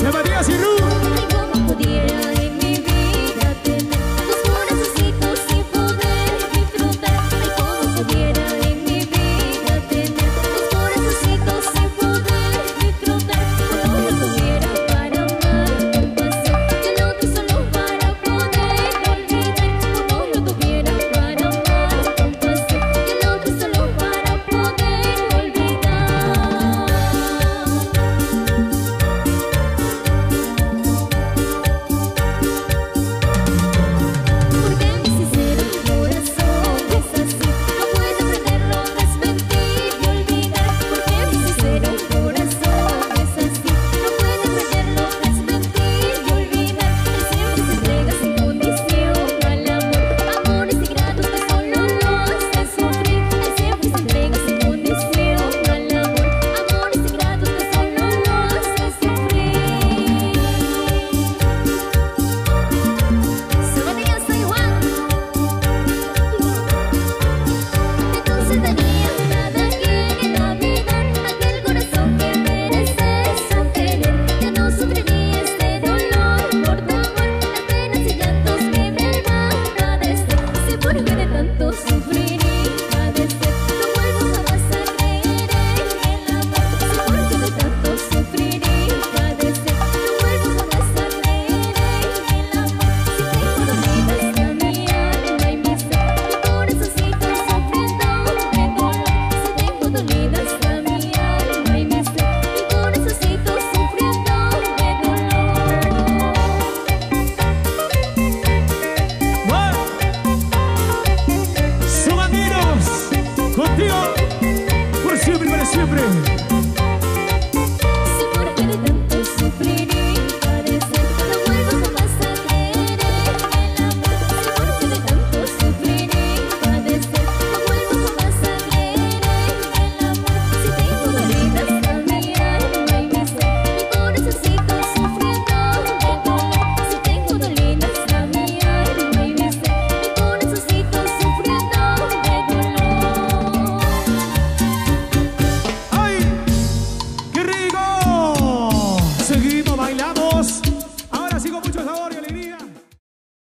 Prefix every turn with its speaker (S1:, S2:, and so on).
S1: ¡Se
S2: matías y rú... Contigo, por siempre y para siempre.